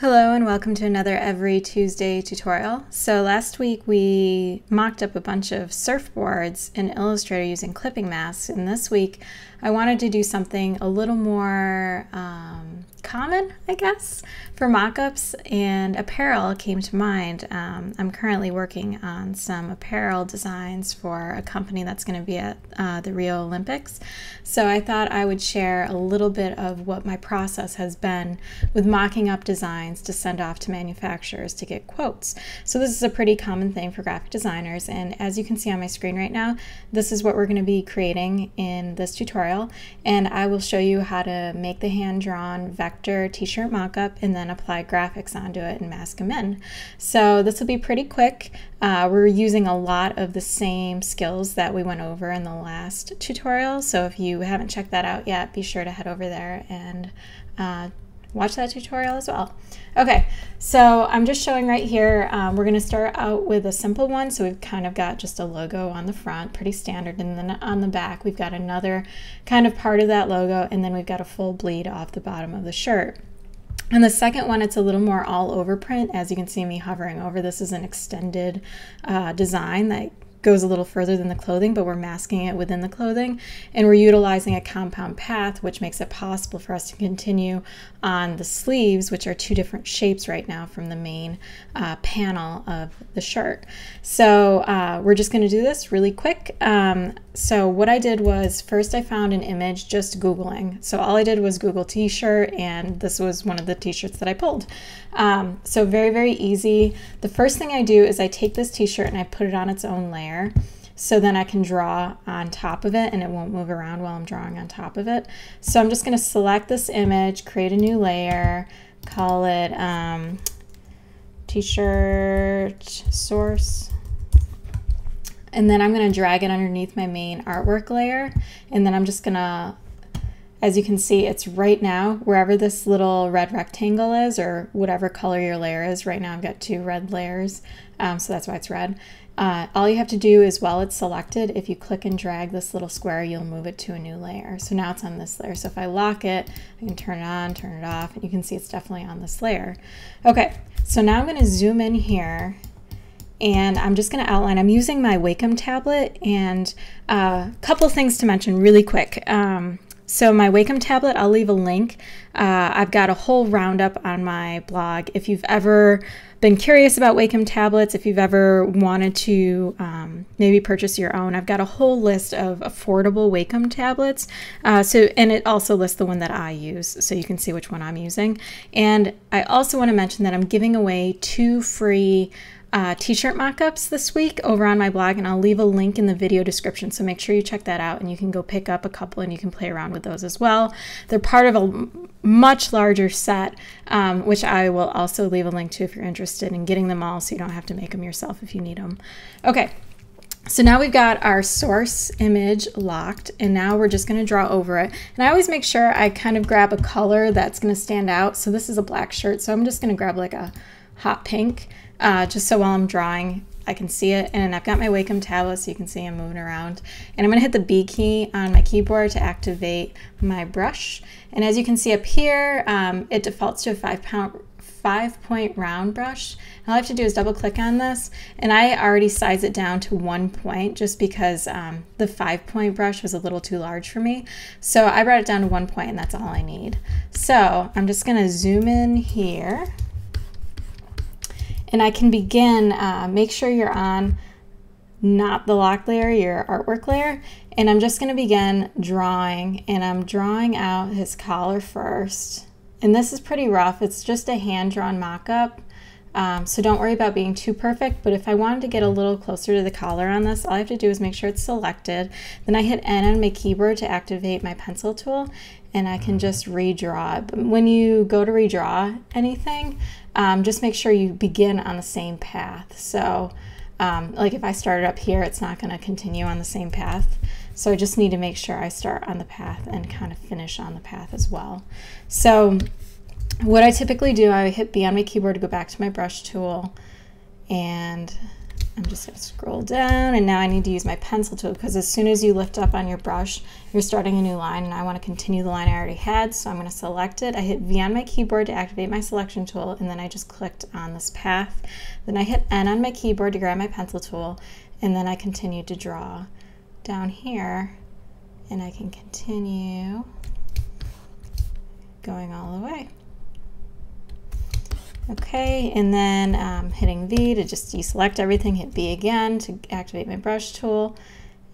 Hello and welcome to another Every Tuesday tutorial. So last week we mocked up a bunch of surfboards in Illustrator using clipping masks and this week I wanted to do something a little more um, common, I guess, for mock-ups and apparel came to mind. Um, I'm currently working on some apparel designs for a company that's going to be at uh, the Rio Olympics. So I thought I would share a little bit of what my process has been with mocking up designs to send off to manufacturers to get quotes. So this is a pretty common thing for graphic designers and as you can see on my screen right now, this is what we're going to be creating in this tutorial and I will show you how to make the hand-drawn vector t-shirt mock-up and then apply graphics onto it and mask them in. So this will be pretty quick. Uh, we're using a lot of the same skills that we went over in the last tutorial. So if you haven't checked that out yet, be sure to head over there and uh, watch that tutorial as well. Okay, so I'm just showing right here, um, we're gonna start out with a simple one. So we've kind of got just a logo on the front, pretty standard. And then on the back, we've got another kind of part of that logo. And then we've got a full bleed off the bottom of the shirt. And the second one, it's a little more all over print. As you can see me hovering over, this is an extended uh, design that goes a little further than the clothing, but we're masking it within the clothing. And we're utilizing a compound path, which makes it possible for us to continue on the sleeves, which are two different shapes right now from the main uh, panel of the shirt. So uh, we're just gonna do this really quick. Um, so what I did was first I found an image just Googling. So all I did was Google t-shirt and this was one of the t-shirts that I pulled. Um, so very, very easy. The first thing I do is I take this t-shirt and I put it on its own layer so then I can draw on top of it and it won't move around while I'm drawing on top of it. So I'm just going to select this image, create a new layer, call it um, t-shirt source. And then I'm going to drag it underneath my main artwork layer. And then I'm just going to, as you can see, it's right now, wherever this little red rectangle is, or whatever color your layer is. Right now I've got two red layers, um, so that's why it's red. Uh, all you have to do is while it's selected, if you click and drag this little square, you'll move it to a new layer. So now it's on this layer. So if I lock it, I can turn it on, turn it off, and you can see it's definitely on this layer. Okay, so now I'm gonna zoom in here and I'm just going to outline. I'm using my Wacom tablet and a uh, couple things to mention really quick. Um, so my Wacom tablet, I'll leave a link. Uh, I've got a whole roundup on my blog. If you've ever been curious about Wacom tablets, if you've ever wanted to um, maybe purchase your own, I've got a whole list of affordable Wacom tablets. Uh, so, and it also lists the one that I use, so you can see which one I'm using. And I also want to mention that I'm giving away two free uh, t-shirt mockups this week over on my blog and I'll leave a link in the video description so make sure you check that out and you can go pick up a couple and you can play around with those as well. They're part of a much larger set um, which I will also leave a link to if you're interested in getting them all so you don't have to make them yourself if you need them. Okay. So now we've got our source image locked and now we're just going to draw over it. And I always make sure I kind of grab a color that's going to stand out. So this is a black shirt. So I'm just going to grab like a hot pink uh, just so while I'm drawing I can see it. And I've got my Wacom tablet so you can see I'm moving around. And I'm gonna hit the B key on my keyboard to activate my brush. And as you can see up here, um, it defaults to a five pound five point round brush. All I have to do is double click on this and I already size it down to one point just because um, the five point brush was a little too large for me. So I brought it down to one point and that's all I need. So I'm just gonna zoom in here and I can begin, uh, make sure you're on not the lock layer, your artwork layer. And I'm just gonna begin drawing and I'm drawing out his collar first. And this is pretty rough. It's just a hand-drawn mock-up. Um, so don't worry about being too perfect, but if I wanted to get a little closer to the collar on this, all I have to do is make sure it's selected. Then I hit N on my keyboard to activate my pencil tool, and I can just redraw it. But when you go to redraw anything, um, just make sure you begin on the same path. So um, like if I started up here, it's not going to continue on the same path. So I just need to make sure I start on the path and kind of finish on the path as well. So what I typically do, I hit B on my keyboard to go back to my brush tool and I'm just going to scroll down and now I need to use my pencil tool because as soon as you lift up on your brush, you're starting a new line and I want to continue the line I already had. So I'm going to select it. I hit V on my keyboard to activate my selection tool and then I just clicked on this path. Then I hit N on my keyboard to grab my pencil tool and then I continued to draw down here and I can continue going all the way. Okay, and then um, hitting V to just deselect everything, hit B again to activate my brush tool,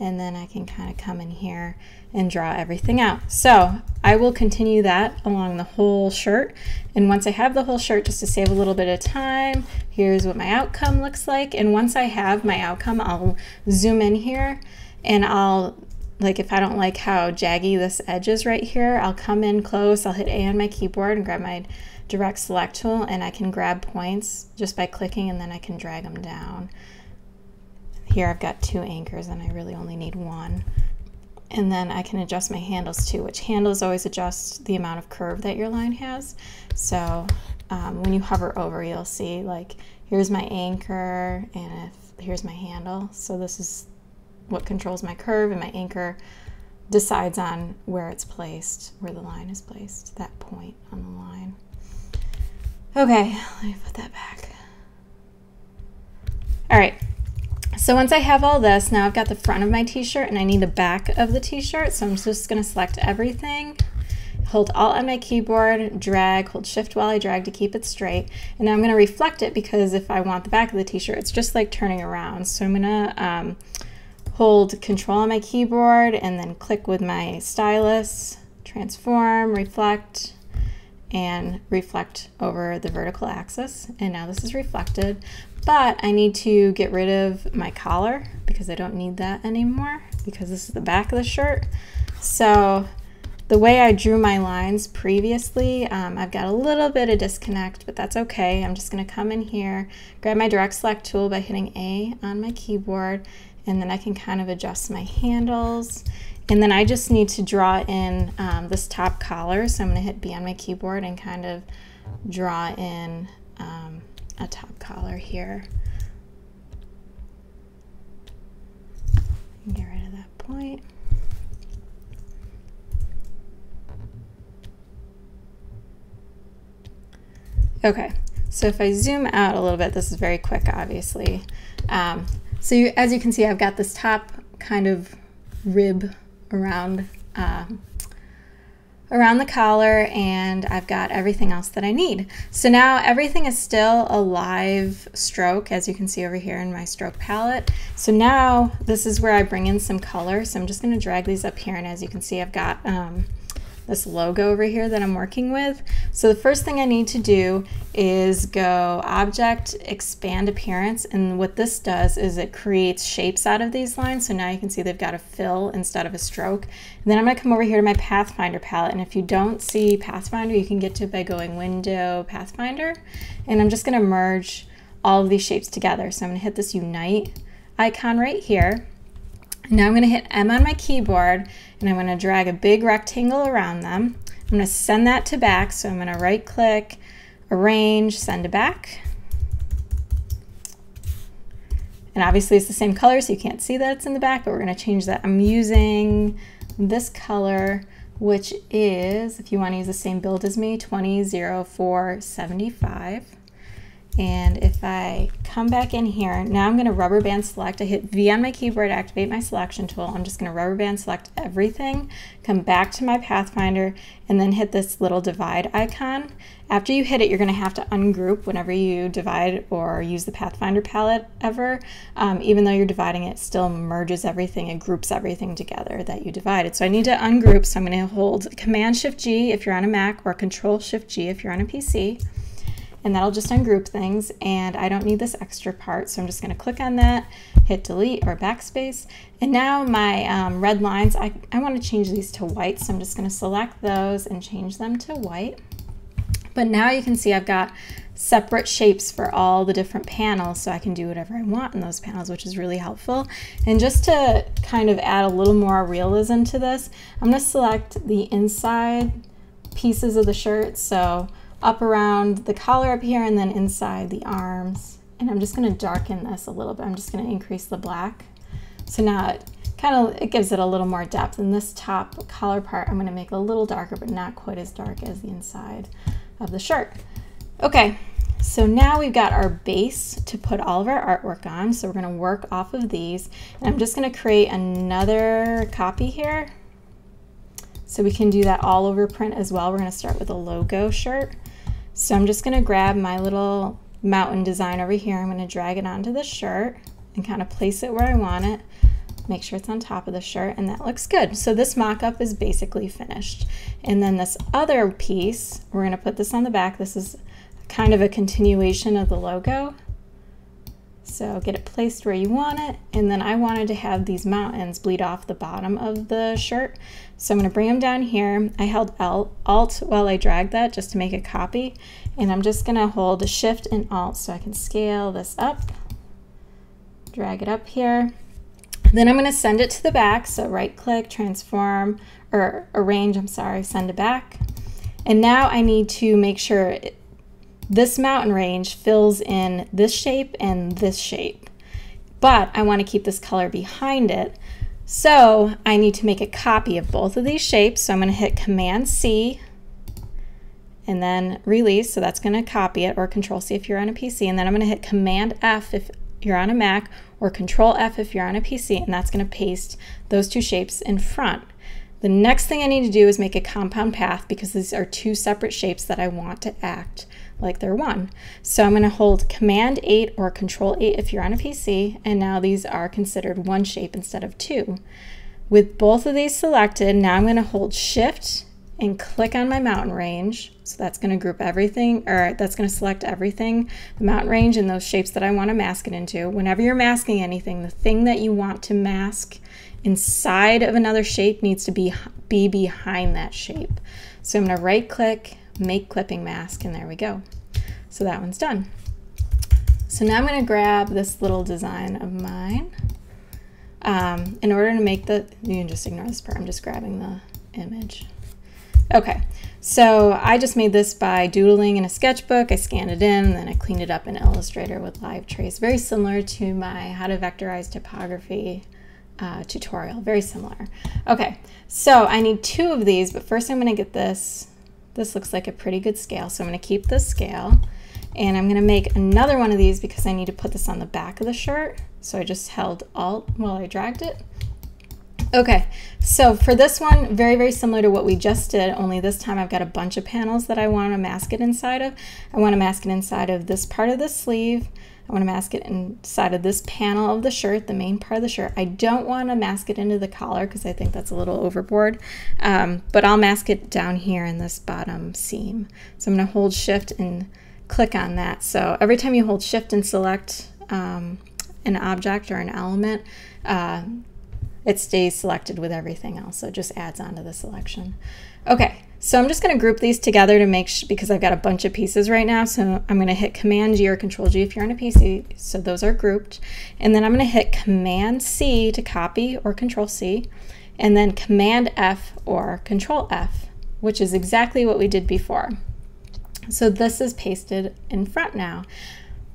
and then I can kind of come in here and draw everything out. So I will continue that along the whole shirt, and once I have the whole shirt, just to save a little bit of time, here's what my outcome looks like, and once I have my outcome, I'll zoom in here, and I'll like if I don't like how jaggy this edge is right here, I'll come in close, I'll hit A on my keyboard and grab my direct select tool and I can grab points just by clicking and then I can drag them down. Here I've got two anchors and I really only need one. And then I can adjust my handles too, which handles always adjust the amount of curve that your line has. So um, when you hover over, you'll see like, here's my anchor and if, here's my handle. So this is what controls my curve and my anchor decides on where it's placed, where the line is placed, that point on the line. Okay, let me put that back. All right, so once I have all this, now I've got the front of my t-shirt and I need the back of the t-shirt. So I'm just gonna select everything, hold Alt on my keyboard, drag, hold Shift while I drag to keep it straight. And now I'm gonna reflect it because if I want the back of the t-shirt, it's just like turning around. So I'm gonna um, hold Control on my keyboard and then click with my stylus, transform, reflect, and reflect over the vertical axis. And now this is reflected, but I need to get rid of my collar because I don't need that anymore because this is the back of the shirt. So the way I drew my lines previously, um, I've got a little bit of disconnect, but that's okay. I'm just gonna come in here, grab my direct select tool by hitting A on my keyboard, and then I can kind of adjust my handles and then I just need to draw in um, this top collar. So I'm to hit B on my keyboard and kind of draw in um, a top collar here. Get rid of that point. Okay, so if I zoom out a little bit, this is very quick, obviously. Um, so you, as you can see, I've got this top kind of rib around uh, around the collar and I've got everything else that I need. So now everything is still a live stroke as you can see over here in my stroke palette. So now this is where I bring in some color. So I'm just going to drag these up here and as you can see I've got um, this logo over here that I'm working with. So the first thing I need to do is go object, expand appearance. And what this does is it creates shapes out of these lines. So now you can see they've got a fill instead of a stroke. And then I'm gonna come over here to my Pathfinder palette. And if you don't see Pathfinder, you can get to it by going Window, Pathfinder. And I'm just gonna merge all of these shapes together. So I'm gonna hit this Unite icon right here. Now I'm going to hit M on my keyboard and I'm going to drag a big rectangle around them. I'm going to send that to back, so I'm going to right click, arrange, send to back. And obviously it's the same color, so you can't see that it's in the back, but we're going to change that. I'm using this color, which is, if you want to use the same build as me, 200475. And if I come back in here, now I'm going to rubber band select. I hit V on my keyboard activate my selection tool. I'm just going to rubber band select everything, come back to my Pathfinder, and then hit this little divide icon. After you hit it, you're going to have to ungroup whenever you divide or use the Pathfinder palette ever. Um, even though you're dividing it, still merges everything. It groups everything together that you divided. So I need to ungroup, so I'm going to hold Command-Shift-G if you're on a Mac or Control-Shift-G if you're on a PC and that'll just ungroup things and I don't need this extra part so I'm just going to click on that hit delete or backspace. And now my um, red lines I, I want to change these to white so I'm just going to select those and change them to white. But now you can see I've got separate shapes for all the different panels so I can do whatever I want in those panels which is really helpful. And just to kind of add a little more realism to this I'm going to select the inside pieces of the shirt. So up around the collar up here and then inside the arms and I'm just gonna darken this a little bit. I'm just gonna increase the black. So now it kind of, it gives it a little more depth. And this top collar part, I'm gonna make a little darker, but not quite as dark as the inside of the shirt. Okay, so now we've got our base to put all of our artwork on. So we're gonna work off of these. And I'm just gonna create another copy here. So we can do that all over print as well. We're gonna start with a logo shirt. So I'm just gonna grab my little mountain design over here. I'm gonna drag it onto the shirt and kind of place it where I want it. Make sure it's on top of the shirt and that looks good. So this mock-up is basically finished. And then this other piece, we're gonna put this on the back. This is kind of a continuation of the logo. So get it placed where you want it. And then I wanted to have these mountains bleed off the bottom of the shirt. So I'm gonna bring them down here. I held Alt while I dragged that just to make a copy. And I'm just gonna hold Shift and Alt so I can scale this up, drag it up here. Then I'm gonna send it to the back. So right click, transform, or arrange, I'm sorry, send it back. And now I need to make sure it, this mountain range fills in this shape and this shape, but I want to keep this color behind it. So I need to make a copy of both of these shapes. So I'm going to hit Command C and then release. So that's going to copy it or Control C if you're on a PC. And then I'm going to hit Command F if you're on a Mac or Control F if you're on a PC. And that's going to paste those two shapes in front. The next thing I need to do is make a compound path because these are two separate shapes that I want to act like they're one. So I'm going to hold Command 8 or Control 8 if you're on a PC, and now these are considered one shape instead of two. With both of these selected, now I'm going to hold Shift and click on my mountain range. So that's going to group everything, or that's going to select everything, the mountain range and those shapes that I want to mask it into. Whenever you're masking anything, the thing that you want to mask inside of another shape needs to be, be behind that shape. So I'm going to right click, make clipping mask, and there we go. So that one's done. So now I'm going to grab this little design of mine. Um, in order to make the, you can just ignore this part, I'm just grabbing the image. Okay, so I just made this by doodling in a sketchbook. I scanned it in then I cleaned it up in Illustrator with Live Trace. Very similar to my how to vectorize typography uh, tutorial, very similar. Okay, so I need two of these, but first I'm gonna get this this looks like a pretty good scale, so I'm going to keep this scale. And I'm going to make another one of these because I need to put this on the back of the shirt. So I just held Alt while I dragged it. Okay, so for this one, very, very similar to what we just did, only this time I've got a bunch of panels that I want to mask it inside of. I want to mask it inside of this part of the sleeve, I want to mask it inside of this panel of the shirt, the main part of the shirt. I don't want to mask it into the collar because I think that's a little overboard, um, but I'll mask it down here in this bottom seam. So I'm going to hold shift and click on that. So every time you hold shift and select um, an object or an element, uh, it stays selected with everything else. So it just adds on to the selection. Okay, so I'm just going to group these together to make sure, because I've got a bunch of pieces right now. So I'm going to hit Command G or Control G if you're on a PC. So those are grouped. And then I'm going to hit Command C to copy or Control C. And then Command F or Control F, which is exactly what we did before. So this is pasted in front now.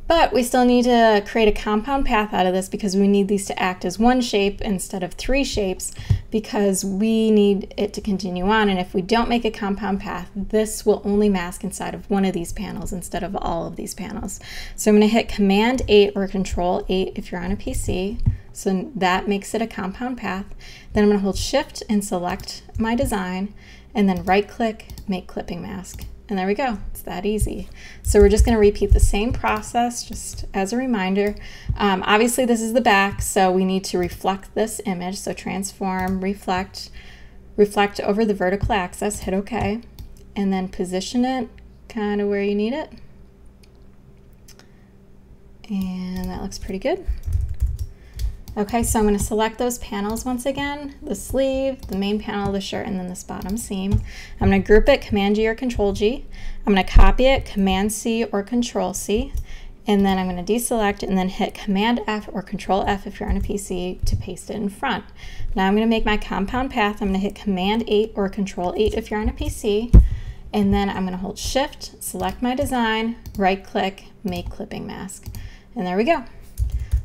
But we still need to create a compound path out of this because we need these to act as one shape instead of three shapes because we need it to continue on. And if we don't make a compound path, this will only mask inside of one of these panels instead of all of these panels. So I'm going to hit Command 8 or Control 8 if you're on a PC. So that makes it a compound path. Then I'm going to hold Shift and select my design and then right click, make clipping mask. And there we go, it's that easy. So we're just gonna repeat the same process just as a reminder. Um, obviously this is the back, so we need to reflect this image. So transform, reflect, reflect over the vertical axis, hit okay, and then position it kind of where you need it. And that looks pretty good. Okay, so I'm going to select those panels once again, the sleeve, the main panel of the shirt, and then this bottom seam. I'm going to group it, Command G or Control G. I'm going to copy it, Command C or Control C, and then I'm going to deselect and then hit Command F or Control F if you're on a PC to paste it in front. Now I'm going to make my compound path. I'm going to hit Command 8 or Control 8 if you're on a PC, and then I'm going to hold Shift, select my design, right click, make clipping mask. And there we go.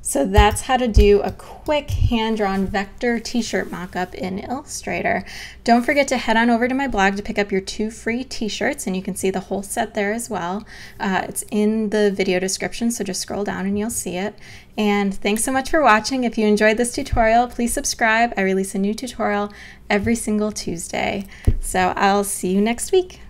So that's how to do a quick hand-drawn vector t-shirt mock-up in Illustrator. Don't forget to head on over to my blog to pick up your two free t-shirts and you can see the whole set there as well. Uh, it's in the video description so just scroll down and you'll see it. And thanks so much for watching. If you enjoyed this tutorial, please subscribe. I release a new tutorial every single Tuesday. So I'll see you next week.